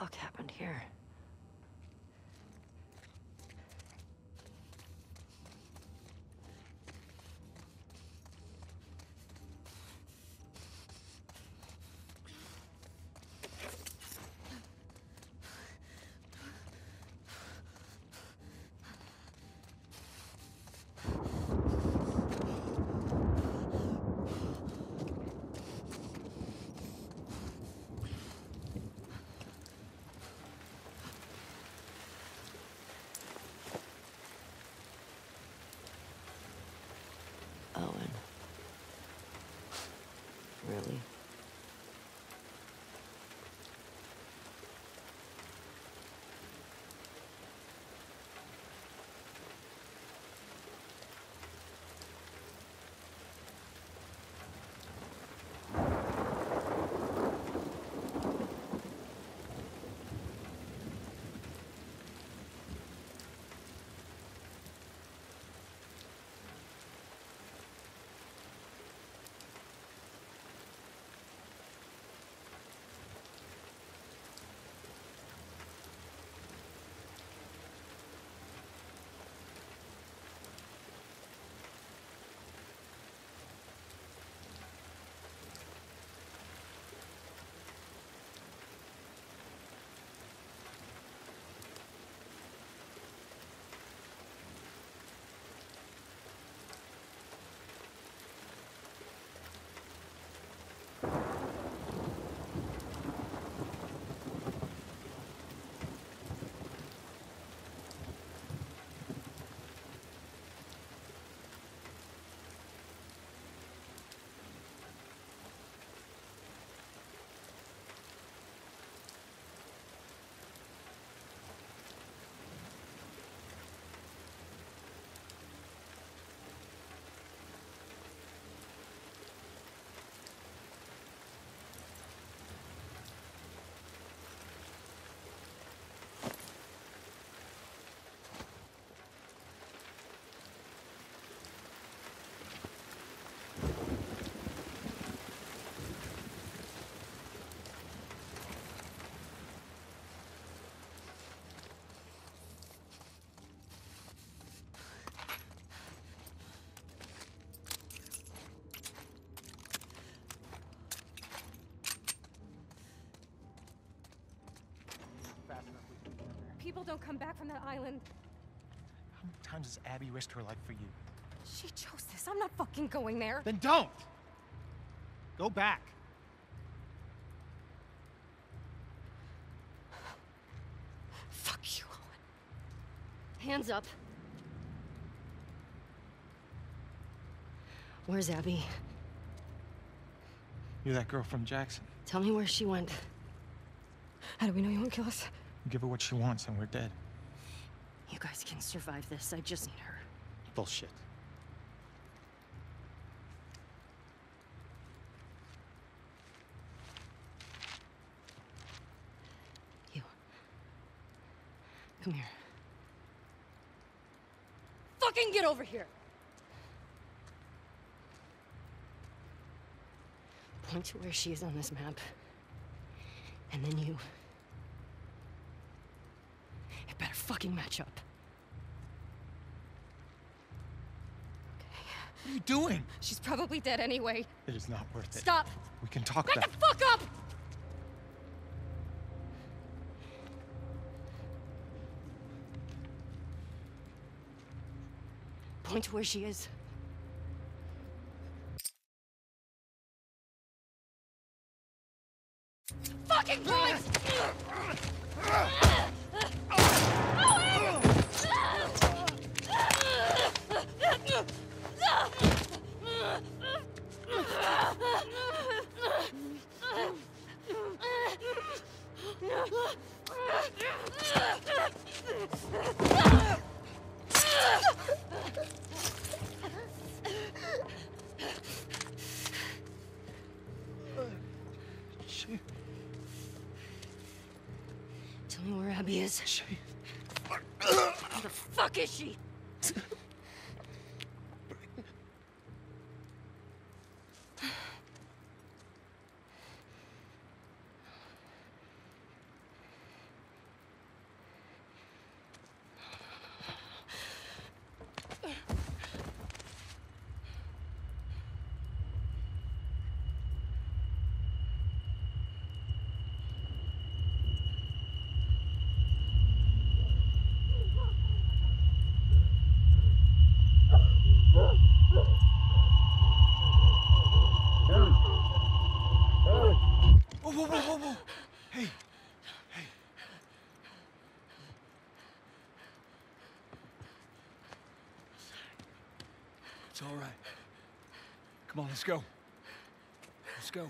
fuck happened here? Owen. Really? People don't come back from that island. How many times has Abby risked her life for you? She chose this. I'm not fucking going there. Then don't! Go back. Fuck you, Owen. Hands up. Where's Abby? You're that girl from Jackson. Tell me where she went. How do we know you won't kill us? Give her what she wants and we're dead. You guys can survive this. I just need her. Bullshit. You. Come here. Fucking get over here! Point to where she is on this map. And then you. It better fucking match up. What are you doing? She's probably dead anyway. It is not worth it. Stop! We can talk Back about the fuck up! Point to where she is. Tell me where Abby is. she, Where the fuck is she? It's all right. Come on, let's go. Let's go.